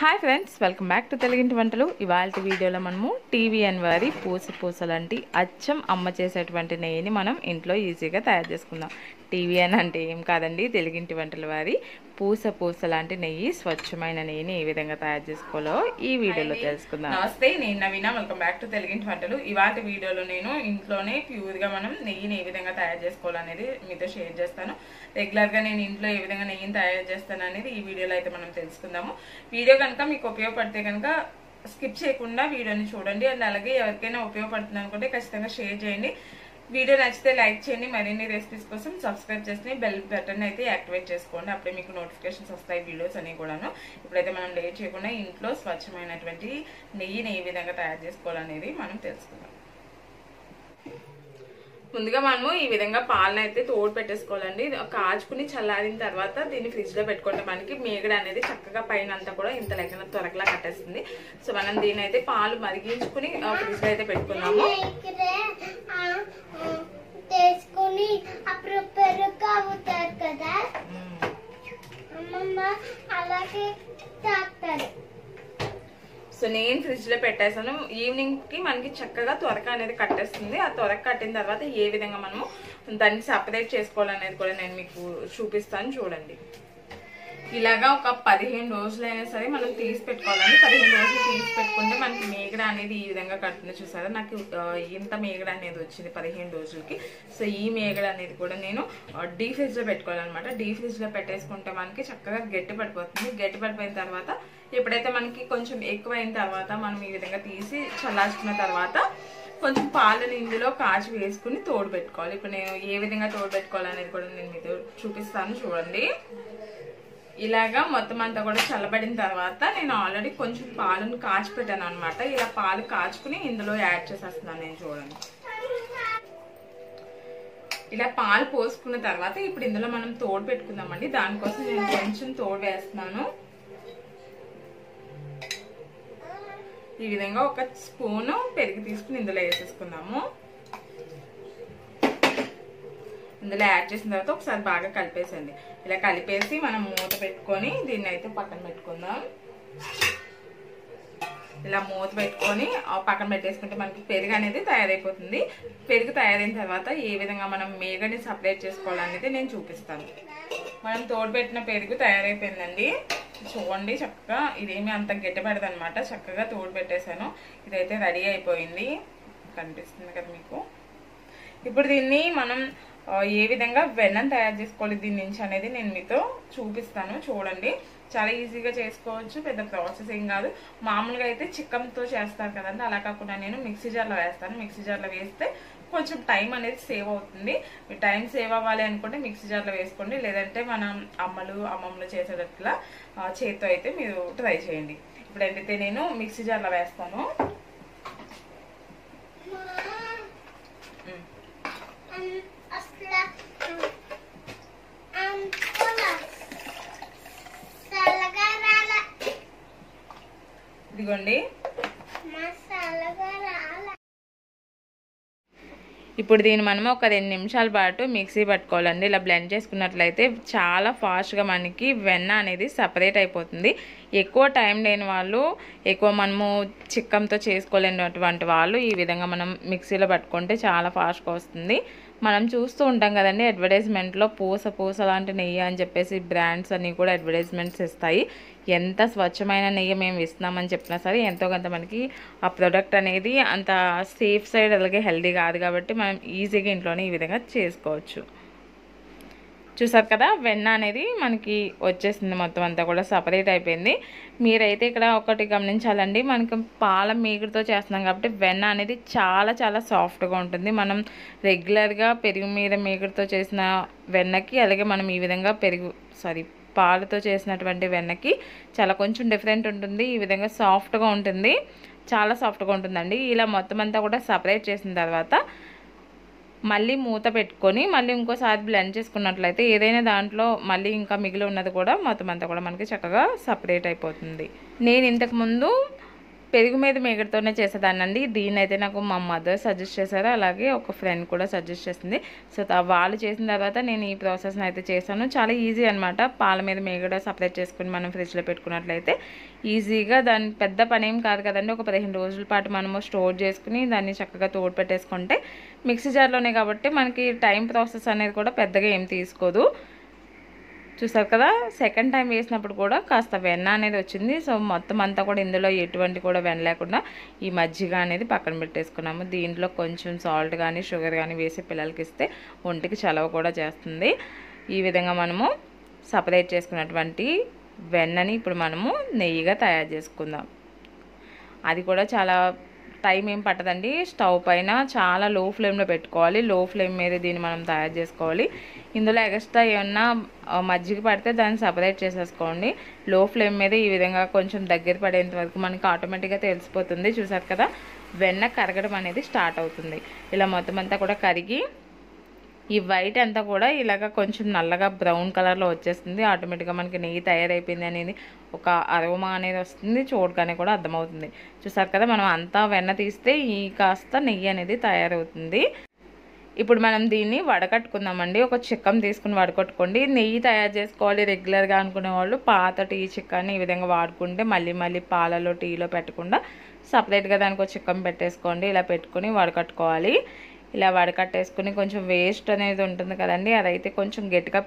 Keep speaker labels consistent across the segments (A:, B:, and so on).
A: Hi friends welcome back to తెలుగింటి వంటలు ఇవాళ వీడియోలో మనము టీవీ అని వారి పూస పూస లాంటి అచ్చం అమ్మ చేసేటువంటి నెయ్యిని మనం ఇంట్లో ఈజీగా తయారు చేసుకుందాం. టీవీఎన్ అంటే ఏం కాదండి తెలుగింటి వంటల వారి పూస పూస లాంటి నెయ్యి స్వచ్ఛమైన నెయ్యిని ఏ విధంగా తయారు చేసుకోవాలో ఈ వీడియోలో తెలుసుకుందాం. నమస్తే నేను నవీన. వెల్కమ్ బ్యాక్ టు తెలుగింటి వంటలు. ఇవాళ వీడియోలో నేను ఇంట్లోనే ప్యూర్గా మనం నెయ్యిని ఏ విధంగా తయారు చేసుకోవాలనేది మీతో షేర్ చేస్తాను. రెగ్యులర్గా నేను ఇంట్లో ఏ విధంగా నెయ్యిని తయారు చేస్తాను అనేది ఈ వీడియోలో అయితే మనం తెలుసుకుందాము. వీడియో కనుక మీకు ఉపయోగపడితే కనుక స్కిప్ చేయకుండా వీడియోని చూడండి. అండ్ అలాగే ఎవరికైనా ఉపయోగపడుతుంది అనుకుంటే ఖచ్చితంగా షేర్ చేయండి. వీడియో నచ్చితే లైక్ చేయండి మరిన్ని రెసిపీస్ కోసం సబ్స్క్రైబ్ చేసుకుని బెల్ బటన్ అయితే యాక్టివేట్ చేసుకోండి. అప్పుడే మీకు నోటిఫికేషన్స్ వస్తాయి వీడియోస్ అన్ని కూడాను. ఇప్పుడైతే మనం లేట్ చేయకుండా ఇంట్లో స్వచ్ఛమైనటువంటి నెయ్యిని ఏ విధంగా తయారు చేసుకోవాలనేది మనం తెలుసుకుందాం. ముందుగా మనము ఈ విధంగా పాలను అయితే తోడు పెట్టేసుకోవాలండి. కాచుకుని చల్లారిన తర్వాత దీన్ని ఫ్రిడ్జ్లో పెట్టుకుంటే మనకి మేగడ అనేది చక్కగా పైన అంతా కూడా ఇంత లెక్కన త్వరగా కట్టేస్తుంది. సో మనం దీని అయితే పాలు మరిగించుకుని ఫ్రిడ్జ్లో అయితే పెట్టుకున్నాము
B: ఇక్కడే ఆ, ఆ, తీసుకుని అప్పుడు పెరుగు అవుతారు కదా అమ్మమ్మ అలాగే తాగుతారు
A: సో నేను ఫ్రిడ్జ్లో పెట్టేసాను ఈవినింగ్కి మనకి చక్కగా త్వరక అనేది కట్టేస్తుంది. ఆ త్వరక కట్టిన తర్వాత ఏ విధంగా మనము దాన్ని సపరేట్ చేసుకోవాలనేది కూడా నేను మీకు చూపిస్తాను. చూడండి. ఇలాగా ఒక పదిహేను రోజులైనా సరే మనం తీసి పెట్టుకోవాలండి. పదిహేను రోజులు తీసి పెట్టుకుంటే మనకి మేగడ అనేది ఈ విధంగా కడుతుంది చూసారా? నాకు ఇంత మేగడ అనేది వచ్చింది పదిహేను రోజులకి. సో ఈ మేగడ అనేది కూడా నేను డీ ఫ్రిడ్జ్లో పెట్టుకోవాలన్నమాట. డీ ఫ్రిడ్జ్లో పెట్టేసుకుంటే మనకి చక్కగా గట్టి పడిపోతుంది. గట్టి పడిపోయిన తర్వాత ఎప్పుడైతే మనకి కొంచెం ఎక్కువైన తర్వాత మనం ఈ విధంగా తీసి చల్లార్చుకున్న తర్వాత కొంచెం పాలను ఇందులో కాచి వేసుకుని తోడు పెట్టుకోవాలి. ఇప్పుడు నేను ఏ విధంగా తోడు పెట్టుకోవాలనేది కూడా నేను మీతో చూపిస్తాను చూడండి. ఇలాగా మొత్తం అంతా కూడా చల్లబడిన తర్వాత నేను ఆల్రెడీ కొంచెం పాలను కాచి పెట్టాను అనమాట ఇలా పాలు కాచుకుని ఇందులో యాడ్ చేసేస్తున్నాను నేను చూడండి. ఇలా పాలు పోసుకున్న తర్వాత ఇప్పుడు ఇందులో మనం తోడు పెట్టుకుందామండి. దానికోసం నేను కొంచెం తోడు వేస్తున్నాను. ఈ విధంగా ఒక స్పూను పెరుగు తీసుకుని ఇందులో వేసేసుకుందాము. ఇందులో యాడ్ చేసిన తర్వాత ఒకసారి బాగా కలిపేసండి ఇలా కలిపేసి మనం మూత పెట్టుకొని దీన్ని అయితే పక్కన పెట్టుకుందాం. ఇలా మూత పెట్టుకొని పక్కన పెట్టేసుకుంటే మనకి పెరుగు అనేది తయారైపోతుంది. పెరుగు తయారైన తర్వాత ఏ విధంగా మనం మేగని సపరేట్ చేసుకోవాలనేది నేను చూపిస్తాను. మనం తోడుపెట్టిన పెరుగు తయారైపోయిందండి. చూడండి చక్కగా ఇదేమి అంత గట్టిపడదు అనమాట చక్కగా తోడు పెట్టేశాను. ఇదైతే రెడీ అయిపోయింది. కనిపిస్తుంది కదా మీకు? ఇప్పుడు దీన్ని మనం ఏ విధంగా వెన్నం తయారు చేసుకోవాలి దీని నుంచి అనేది నేను మీతో చూపిస్తాను చూడండి. చాలా ఈజీగా చేసుకోవచ్చు పెద్ద ప్రాసెస్ ఏం కాదు. మామూలుగా అయితే చిక్కంతో చేస్తారు కదండి అలా కాకుండా నేను మిక్సీ జార్లో వేస్తాను. మిక్సీ జార్లో వేస్తే కొంచెం టైం అనేది సేవ్ అవుతుంది. మీరు టైం సేవ్ అవ్వాలి అనుకుంటే మిక్సీ జార్లో వేసుకోండి. లేదంటే మనం అమ్మలు అమ్మమ్మలు చేసేటట్లా చేతితో అయితే మీరు ట్రై చేయండి. ఇప్పుడు అయితే నేను మిక్సీ జార్లో వేస్తాను.
B: రాల.
A: ఇప్పుడు దీన్ని మనం ఒక రెండు నిమిషాల పాటు మిక్సీ పట్టుకోవాలండి. ఇలా బ్లెండ్ చేసుకున్నట్లయితే చాలా ఫాస్ట్గా మనకి వెన్న అనేది సపరేట్ అయిపోతుంది. ఎక్కువ టైం లేని వాళ్ళు ఎక్కువ మనము చిక్కంతో చేసుకోలేనటువంటి వాళ్ళు ఈ విధంగా మనం మిక్సీలో పట్టుకుంటే చాలా ఫాస్ట్గా వస్తుంది. మనం చూస్తూ ఉంటాం కదండి అడ్వర్టైజ్మెంట్లో పూస పూస లాంటి నెయ్యి అని చెప్పేసి బ్రాండ్స్ అన్నీ కూడా అడ్వర్టైజ్మెంట్స్ ఇస్తాయి. ఎంత స్వచ్ఛమైన నెయ్యి మేము ఇస్తున్నామని చెప్పినా సరే ఎంతో కొంత మనకి ఆ ప్రోడక్ట్ అనేది అంత సేఫ్ సైడ్ అలాగే హెల్దీ కాదు కాబట్టి మనం ఈజీగా ఇంట్లోనే ఈ విధంగా చేసుకోవచ్చు. చూసారు కదా వెన్న అనేది మనకి వచ్చేసింది మొత్తం అంతా కూడా సపరేట్ అయిపోయింది. మీరైతే ఇక్కడ ఒకటి గమనించాలండి మనకి పాల మీగడతో చేస్తున్నాం కాబట్టి వెన్న అనేది చాలా చాలా సాఫ్ట్గా ఉంటుంది. మనం రెగ్యులర్గా పెరుగు మీద మీగడతో చేసిన వెన్నకి అలాగే మనం ఈ విధంగా పెరుగు సారీ పాలతో చేసినటువంటి వెన్నకి చాలా కొంచెం డిఫరెంట్ ఉంటుంది. ఈ విధంగా సాఫ్ట్గా ఉంటుంది. చాలా సాఫ్ట్గా ఉంటుందండి. ఇలా మొత్తం అంతా కూడా సపరేట్ చేసిన తర్వాత మళ్ళీ మూత పెట్టుకొని మళ్ళీ ఇంకోసారి బ్లెండ్ చేసుకున్నట్లయితే ఏదైనా దాంట్లో మళ్ళీ ఇంకా మిగిలి ఉన్నది కూడా మొత్తం అంతా కూడా మనకి చక్కగా సపరేట్ అయిపోతుంది. నేను ఇంతకుముందు పెరుగు మీద మేగడతోనే చేసేదానండి దీన్ని అయితే నాకు మా మదర్ సజెస్ట్ చేశారు. అలాగే ఒక ఫ్రెండ్ కూడా సజెస్ట్ చేసింది. సో వాళ్ళు చేసిన తర్వాత నేను ఈ ప్రాసెస్ని అయితే చేశాను. చాలా ఈజీ అనమాట పాల మీద మేగడ సపరేట్ చేసుకుని మనం ఫ్రిడ్జ్లో పెట్టుకున్నట్లయితే ఈజీగా దాని పెద్ద పని ఏం కాదు కదండి. ఒక పదిహేను రోజుల పాటు మనము స్టోర్ చేసుకుని దాన్ని చక్కగా తోడు పెట్టేసుకుంటే మిక్సీ జార్లోనే కాబట్టి మనకి టైం ప్రాసెస్ అనేది కూడా పెద్దగా ఏం తీసుకోదు. చూసారు కదా? సెకండ్ టైం వేసినప్పుడు కూడా కాస్త వెన్న అనేది వచ్చింది. సో మొత్తం అంతా కూడా ఇందులో ఎటువంటి కూడా వెన్న లేకుండా ఈ మజ్జిగ అనేది పక్కన పెట్టేసుకున్నాము. దీంట్లో కొంచెం సాల్ట్ కానీ షుగర్ కానీ వేసి పిల్లలకి ఇస్తే ఒంటికి చలవ కూడా చేస్తుంది. ఈ విధంగా మనము సపరేట్ చేసుకున్నటువంటి వెన్నని ఇప్పుడు మనము నెయ్యిగా తయారు చేసుకుందాం. అది కూడా చాలా టైం ఏం పట్టదండి. స్టవ్ పైన చాలా లో ఫ్లేమ్లో పెట్టుకోవాలి. లో ఫ్లేమ్ మీద దీన్ని మనం తయారు చేసుకోవాలి. ఇందులో ఎక్స్ట్రా ఏమన్నా మజ్జిగ పడితే దాన్ని సపరేట్ చేసేసుకోండి. లో ఫ్లేమ్ మీద ఈ విధంగా కొంచెం దగ్గర పడేంత వరకు మనకి ఆటోమేటిక్గా తెలిసిపోతుంది. చూసారు కదా? వెన్న కరగడం అనేది స్టార్ట్ అవుతుంది. ఇలా మొత్తం అంతా కూడా కరిగి ఈ వైట్ అంతా కూడా ఇలాగ కొంచెం నల్లగా బ్రౌన్ కలర్లో వచ్చేస్తుంది. ఆటోమేటిక్గా మనకి నెయ్యి తయారైపోయింది అనేది ఒక అరోమా అనేది వస్తుంది. చూడగానే కూడా అర్థమవుతుంది. చూసారు కదా మనం అంతా వెన్న తీస్తే ఈ కాస్త నెయ్యి అనేది తయారవుతుంది. ఇప్పుడు మనం దీన్ని వడకట్టుకుందామండి. ఒక చిక్కం తీసుకుని వడకట్టుకోండి. నెయ్యి తయారు చేసుకోవాలి రెగ్యులర్గా అనుకునే వాళ్ళు. పాత టీ చిక్కని ఈ విధంగా వాడుకుంటే మళ్ళీ మళ్ళీ పాలలో టీలో పెట్టకుండా సపరేట్గా దానికి ఒక చిక్కం పెట్టేసుకోండి. ఇలా పెట్టుకొని వడకట్టుకోవాలి. ఇలా వడకట్టేసుకుని కొంచెం వేస్ట్ అనేది ఉంటుంది కదండి. అదైతే కొంచెం గట్టిగా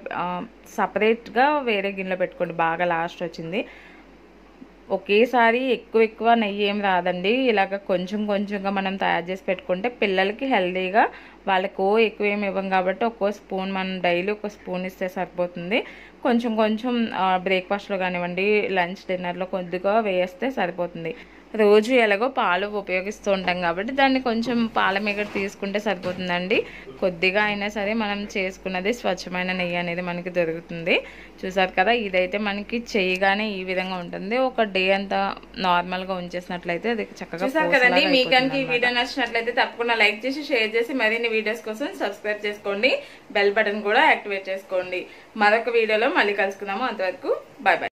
A: సపరేట్గా వేరే గిన్నెలో పెట్టుకోండి. బాగా లాస్ట్ వచ్చింది. ఒకేసారి ఎక్కువ ఎక్కువ నెయ్యి ఏం రాదండి. ఇలాగ కొంచెం కొంచెంగా మనం తయారు చేసి పెట్టుకుంటే పిల్లలకి హెల్తీగా వాళ్ళకి ఎక్కువ ఏమి ఇవ్వం కాబట్టి ఒక్కో స్పూన్ మనం డైలీ ఒక స్పూన్ ఇస్తే సరిపోతుంది. కొంచెం కొంచెం బ్రేక్ఫాస్ట్లో కానివ్వండి లంచ్ డిన్నర్లో కొద్దిగా వేస్తే సరిపోతుంది. రోజు ఎలాగో పాలు ఉపయోగిస్తూ ఉంటాం కాబట్టి దాన్ని కొంచెం పాల మీగడ తీసుకుంటే సరిపోతుందండి. కొద్దిగా అయినా సరే మనం చేసుకున్నది స్వచ్ఛమైన నెయ్యి అనేది మనకి దొరుకుతుంది. చూసారు కదా ఇదైతే మనకి చేయగానే ఈ విధంగా ఉంటుంది. ఒక డే అంతా నార్మల్గా ఉంచేసినట్లయితే అది చక్కగా
C: చూసారు కదండి మీకు కనుక ఈ. వీడియో నచ్చినట్లయితే తప్పకుండా లైక్ చేసి షేర్ చేసి మరిన్ని వీడియోస్ కోసం సబ్స్క్రైబ్ చేసుకోండి. బెల్ బటన్ కూడా యాక్టివేట్ చేసుకోండి. మరొక వీడియోలో మళ్ళీ కలుసుకుందాము. అంతవరకు బాయ్ బాయ్